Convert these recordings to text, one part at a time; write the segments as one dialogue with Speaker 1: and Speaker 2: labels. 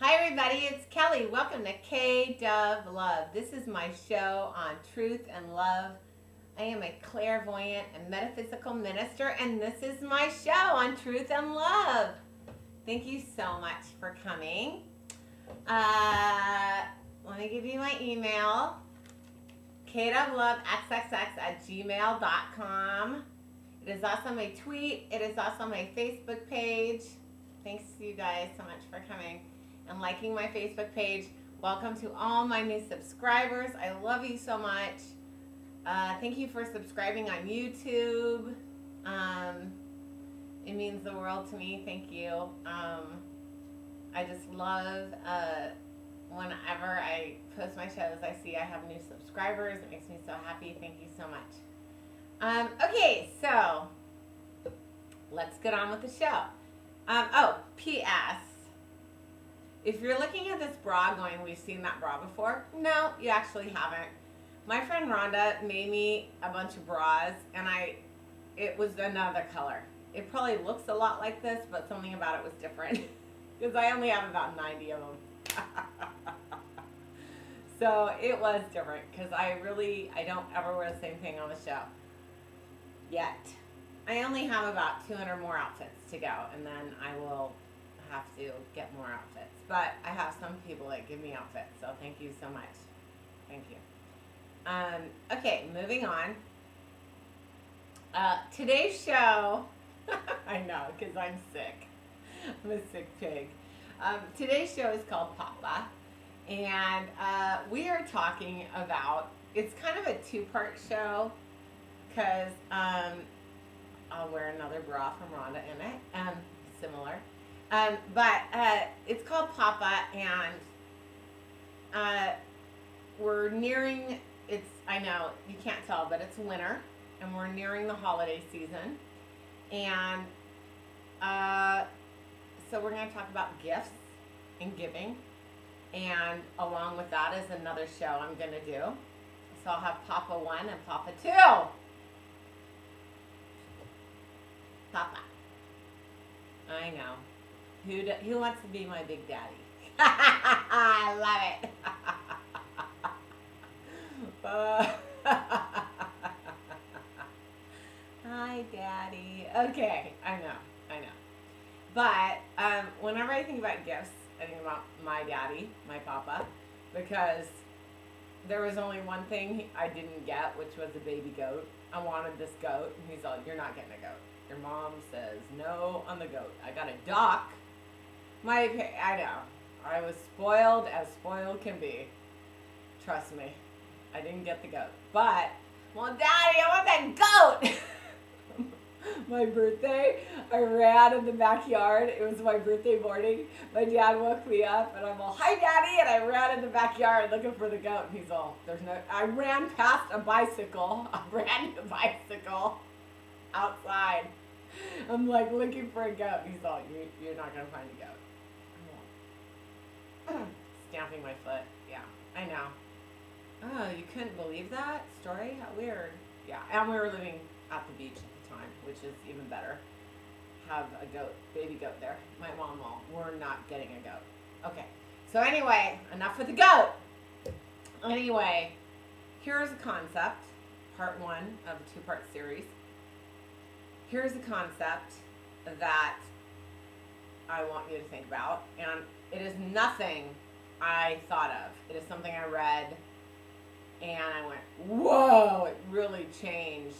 Speaker 1: Hi, everybody. It's Kelly. Welcome to K Dub Love. This is my show on truth and love. I am a clairvoyant and metaphysical minister, and this is my show on truth and love. Thank you so much for coming. Uh, let me give you my email kdubloveXXX at gmail.com. It is also my tweet. It is also my Facebook page. Thanks you guys so much for coming and liking my Facebook page. Welcome to all my new subscribers. I love you so much. Uh, thank you for subscribing on YouTube. Um, it means the world to me. Thank you. Um, I just love uh, whenever I post my shows, I see I have new subscribers. It makes me so happy. Thank you so much. Um, okay, so let's get on with the show. Um, oh, P.S. If you're looking at this bra going, we've seen that bra before. No, you actually haven't. My friend Rhonda made me a bunch of bras, and I, it was another color. It probably looks a lot like this, but something about it was different. Because I only have about 90 of them. so it was different because I really, I don't ever wear the same thing on the show. Yet. I only have about 200 more outfits to go, and then I will have to get more outfits. But I have some people that give me outfits, so thank you so much. Thank you. Um, okay, moving on. Uh, today's show, I know, because I'm sick. I'm a sick pig. Um, today's show is called Papa, and uh, we are talking about, it's kind of a two-part show, because um, I'll wear another bra from Rhonda in it, um, similar. Um, but uh, it's called Papa, and uh, we're nearing. It's I know you can't tell, but it's winter, and we're nearing the holiday season, and uh, so we're going to talk about gifts and giving, and along with that is another show I'm going to do. So I'll have Papa one and Papa two. Papa. I know. Who do, who wants to be my big daddy? I love it. Uh, Hi, Daddy. Okay, I know, I know. But um, whenever I think about gifts, I think about my daddy, my papa, because there was only one thing I didn't get, which was a baby goat. I wanted this goat, and he's like, "You're not getting a goat." Your mom says no on the goat. I got a duck. My, I know. I was spoiled as spoiled can be. Trust me. I didn't get the goat. But, well, Daddy, I want that goat! my birthday, I ran in the backyard. It was my birthday morning. My dad woke me up, and I'm all, "Hi, Daddy!" And I ran in the backyard looking for the goat. And he's all, "There's no." I ran past a bicycle, a brand new bicycle, outside. I'm like looking for a goat. He's all, "You, you're not gonna find a goat." Stamping my foot. Yeah, I know. Oh, you couldn't believe that story? How weird. Yeah, and we were living at the beach at the time, which is even better. Have a goat, baby goat there. My mom will. we're not getting a goat. Okay, so anyway, enough with the goat. Anyway, here's a concept, part one of a two-part series. Here's a concept that I want you to think about, and it is nothing I thought of. It is something I read and I went, whoa, it really changed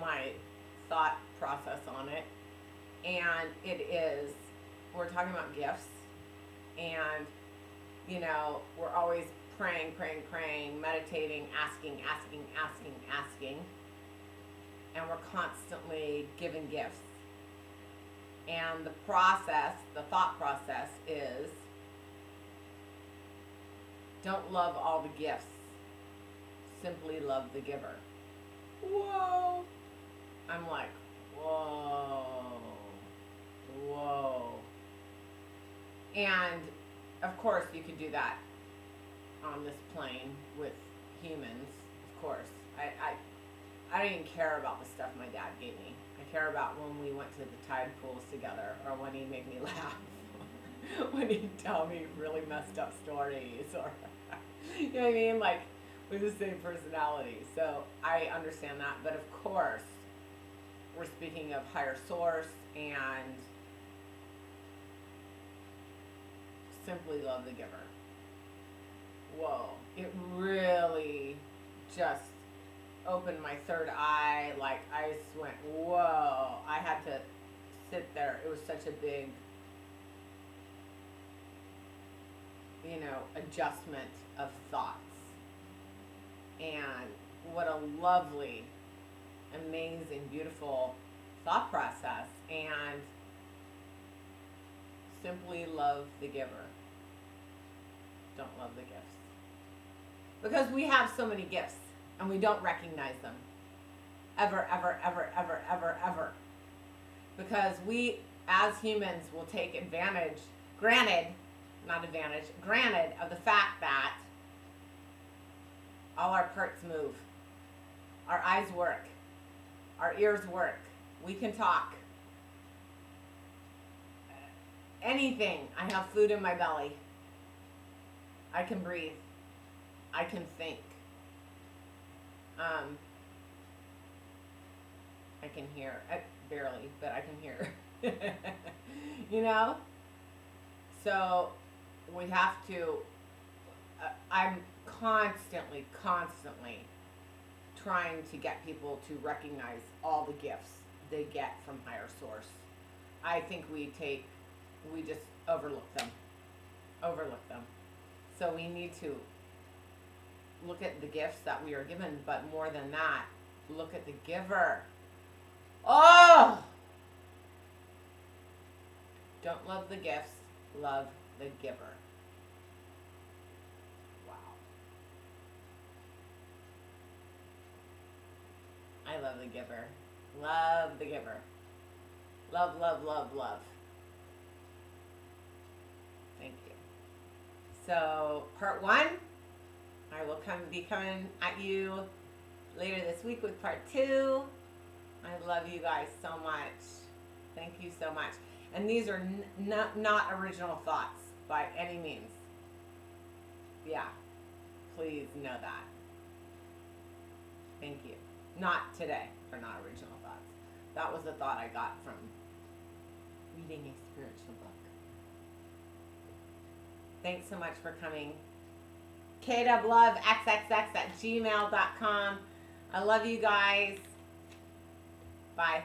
Speaker 1: my thought process on it. And it is, we're talking about gifts, and, you know, we're always praying, praying, praying, meditating, asking, asking, asking, asking, and we're constantly giving gifts. And the process, the thought process is don't love all the gifts simply love the giver. Whoa. I'm like, whoa, whoa. And of course, you could do that on this plane with humans. Of course, I, I, I don't even care about the stuff my dad gave me. I care about when we went to the tide pools together, or when he made me laugh. when he'd tell me really messed up stories or you know what I mean? Like with the same personality. So I understand that. But of course, we're speaking of higher source and simply love the giver. Whoa. It really just opened my third eye. Like I just went, whoa. I had to sit there. It was such a big, you know, adjustment of thoughts. And what a lovely, amazing, beautiful thought process. And simply love the giver. Don't love the gifts. Because we have so many gifts and we don't recognize them. Ever, ever, ever, ever, ever, ever. Because we, as humans, will take advantage, granted, not advantage, granted of the fact that all our parts move. Our eyes work. Our ears work. We can talk. Anything. I have food in my belly. I can breathe. I can think. Um, I can hear. I, barely, but I can hear. you know? So we have to. Uh, I'm constantly, constantly trying to get people to recognize all the gifts they get from higher source. I think we take, we just overlook them. Overlook them. So we need to look at the gifts that we are given, but more than that, look at the giver. Oh! Don't love the gifts, love the giver. Wow. I love the giver. Love the giver. Love, love, love, love. Thank you. So, part one, I will come be coming at you later this week with part two. I love you guys so much. Thank you so much. And these are not original thoughts by any means. Yeah, please know that. Thank you. Not today for not original thoughts. That was a thought I got from reading a spiritual book. Thanks so much for coming. KWLoveXXX at gmail.com. I love you guys. Bye.